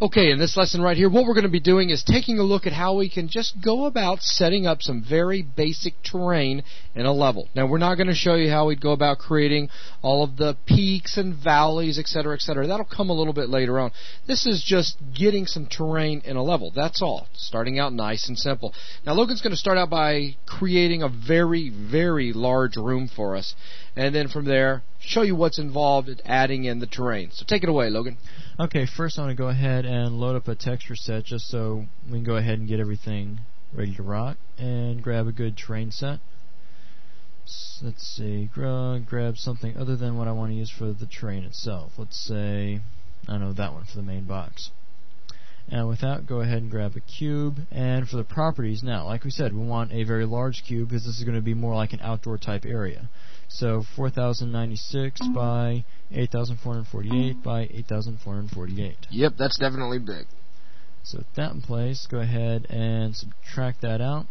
Okay, in this lesson right here, what we're going to be doing is taking a look at how we can just go about setting up some very basic terrain in a level. Now, we're not going to show you how we'd go about creating all of the peaks and valleys, etc., etc. That'll come a little bit later on. This is just getting some terrain in a level. That's all. Starting out nice and simple. Now, Logan's going to start out by creating a very, very large room for us. And then from there, show you what's involved in adding in the terrain. So take it away, Logan. Okay, first I want to go ahead and load up a texture set just so we can go ahead and get everything ready to rock and grab a good terrain set. So let's see, grab something other than what I want to use for the terrain itself. Let's say, I know that one for the main box. And with that, go ahead and grab a cube. And for the properties, now, like we said, we want a very large cube because this is going to be more like an outdoor type area. So 4096 by 8448 by 8448. Yep, that's definitely big. So with that in place, go ahead and subtract that out.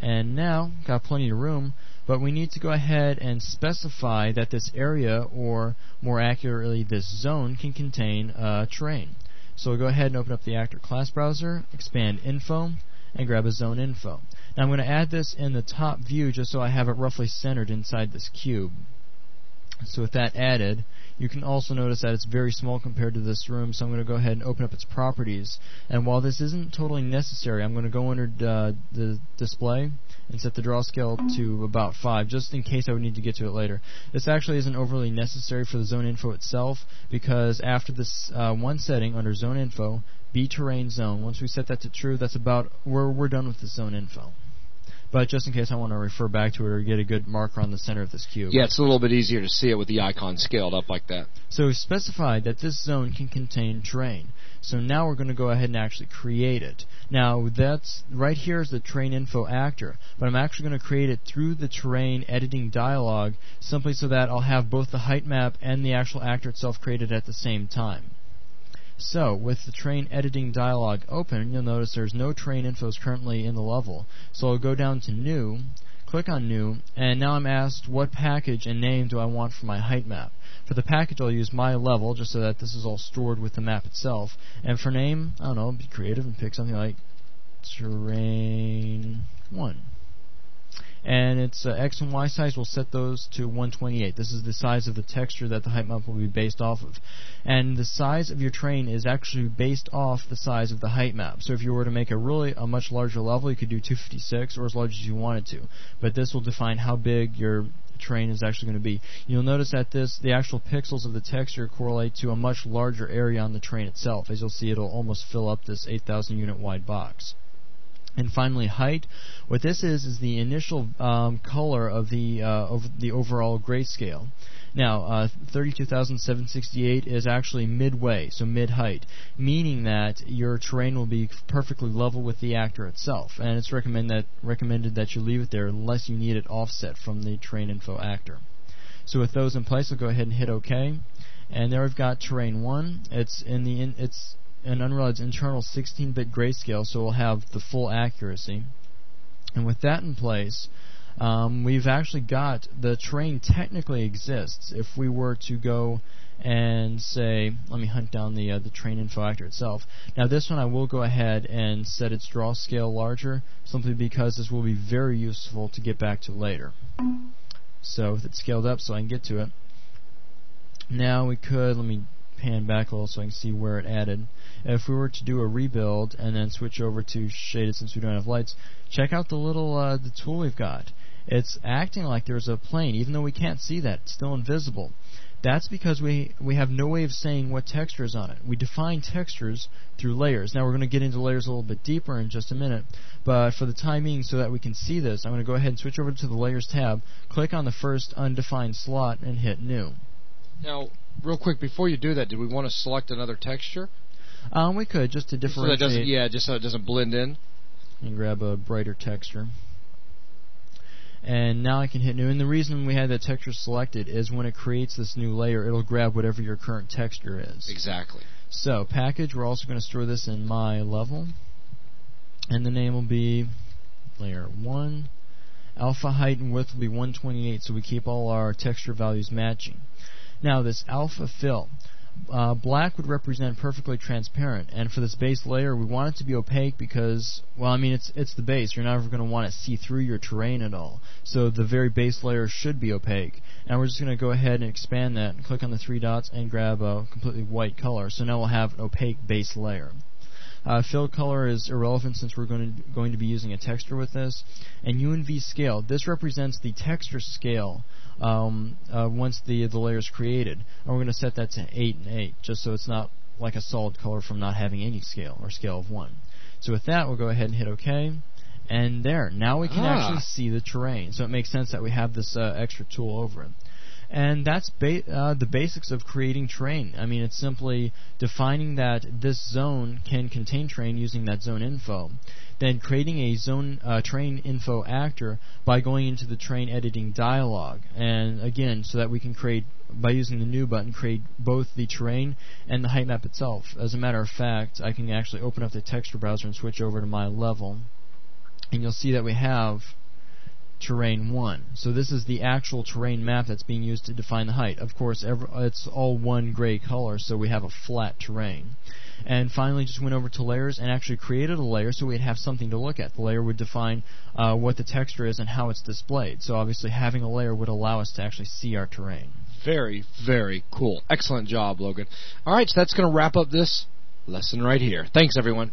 And now, got plenty of room, but we need to go ahead and specify that this area, or more accurately, this zone, can contain uh, terrain. So we'll go ahead and open up the actor class browser, expand info, and grab a zone info. Now I'm going to add this in the top view just so I have it roughly centered inside this cube. So with that added, you can also notice that it's very small compared to this room, so I'm going to go ahead and open up its properties. And while this isn't totally necessary, I'm going to go under uh, the display and set the draw scale to about 5, just in case I would need to get to it later. This actually isn't overly necessary for the zone info itself, because after this uh, one setting under zone info, B terrain zone, once we set that to true, that's about where we're done with the zone info but just in case I want to refer back to it or get a good marker on the center of this cube. Yeah, it's a little bit easier to see it with the icon scaled up like that. So we've specified that this zone can contain terrain. So now we're going to go ahead and actually create it. Now that's right here is the terrain info actor, but I'm actually going to create it through the terrain editing dialog simply so that I'll have both the height map and the actual actor itself created at the same time. So, with the terrain editing dialog open, you'll notice there's no terrain infos currently in the level. So I'll go down to New, click on New, and now I'm asked what package and name do I want for my height map. For the package, I'll use my level, just so that this is all stored with the map itself. And for name, I don't know, be creative and pick something like Terrain 1 and its uh, x and y size we'll set those to 128. This is the size of the texture that the height map will be based off of. And the size of your terrain is actually based off the size of the height map. So if you were to make a really a much larger level, you could do 256 or as large as you wanted to. But this will define how big your terrain is actually going to be. You'll notice that this the actual pixels of the texture correlate to a much larger area on the terrain itself. As you'll see, it'll almost fill up this 8,000 unit wide box. And finally, height. What this is is the initial um, color of the uh, of the overall grayscale. Now, uh, 32,768 is actually midway, so mid height, meaning that your terrain will be perfectly level with the actor itself, and it's recommend that, recommended that you leave it there unless you need it offset from the terrain info actor. So with those in place, I'll go ahead and hit OK, and there we've got terrain one. It's in the in, it's an Unreal's internal 16-bit grayscale, so we'll have the full accuracy. And with that in place, um, we've actually got the terrain technically exists. If we were to go and say, let me hunt down the uh, the terrain info actor itself. Now this one I will go ahead and set its draw scale larger, simply because this will be very useful to get back to later. So with it scaled up so I can get to it. Now we could, let me pan back a little so I can see where it added. If we were to do a rebuild and then switch over to shaded since we don't have lights, check out the little uh, the tool we've got. It's acting like there's a plane, even though we can't see that. It's still invisible. That's because we we have no way of saying what texture is on it. We define textures through layers. Now we're going to get into layers a little bit deeper in just a minute, but for the time being, so that we can see this, I'm going to go ahead and switch over to the Layers tab, click on the first undefined slot, and hit New. Now, real quick, before you do that, did we want to select another texture? Um, we could just to differentiate. So yeah, just so it doesn't blend in. And grab a brighter texture. And now I can hit new. And the reason we had that texture selected is when it creates this new layer, it'll grab whatever your current texture is. Exactly. So package, we're also going to store this in my level, and the name will be layer one. Alpha height and width will be 128, so we keep all our texture values matching. Now this alpha fill. uh, black would represent perfectly transparent, and for this base layer, we want it to be opaque because, well, I mean, it's it's the base. You're never going to want to see through your terrain at all. So the very base layer should be opaque. And we're just going to go ahead and expand that, and click on the three dots, and grab a completely white color. So now we'll have an opaque base layer. Uh, fill color is irrelevant since we're going to, going to be using a texture with this. And UNV scale, this represents the texture scale um, uh, once the the layer is created. And we're going to set that to 8 and 8, just so it's not like a solid color from not having any scale, or scale of 1. So with that, we'll go ahead and hit OK. And there, now we can ah. actually see the terrain. So it makes sense that we have this uh, extra tool over it and that's ba- uh, the basics of creating terrain. I mean, it's simply defining that this zone can contain terrain using that zone info, then creating a zone uh, terrain info actor by going into the terrain editing dialog, and again, so that we can create by using the new button, create both the terrain and the height map itself. As a matter of fact, I can actually open up the texture browser and switch over to my level, and you'll see that we have terrain 1. So this is the actual terrain map that's being used to define the height. Of course, every, it's all one gray color, so we have a flat terrain. And finally, just went over to layers and actually created a layer so we'd have something to look at. The layer would define uh, what the texture is and how it's displayed. So obviously, having a layer would allow us to actually see our terrain. Very, very cool. Excellent job, Logan. All right, so that's going to wrap up this lesson right here. Thanks, everyone.